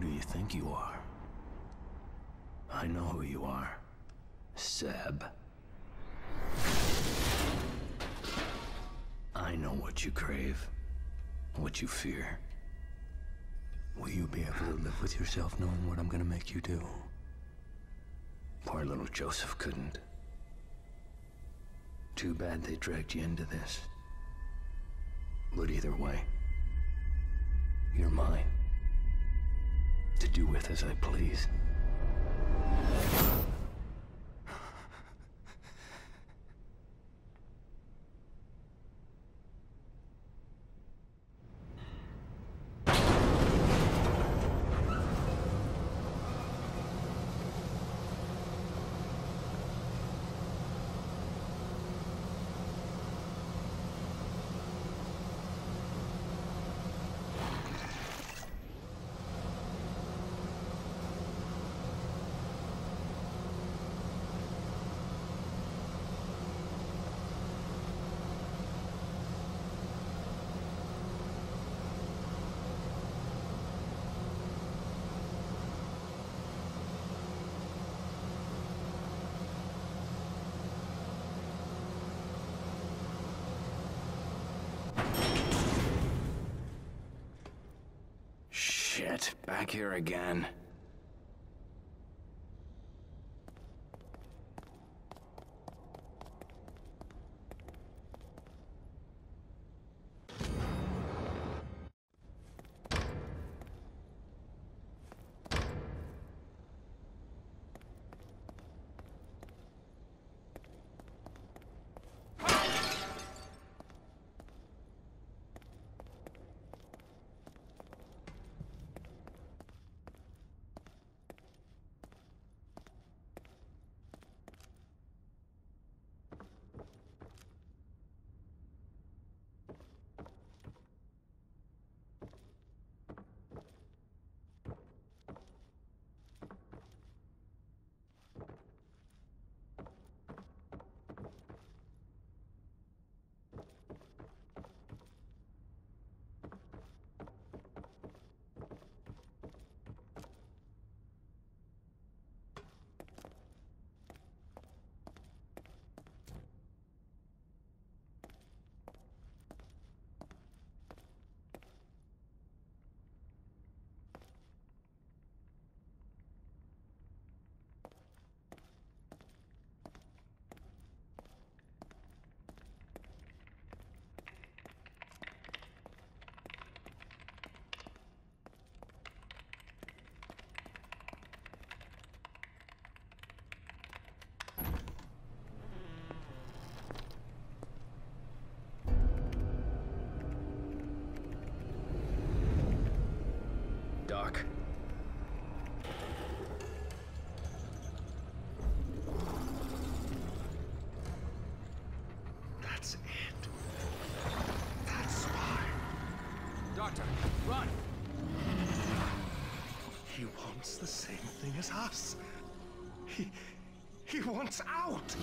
Who do you think you are? I know who you are. Seb. I know what you crave, what you fear. Will you be able to live with yourself knowing what I'm gonna make you do? Poor little Joseph couldn't. Too bad they dragged you into this. But either way, you're mine. To do with as I please. Back here again. Wants the same thing as us. He. He wants out!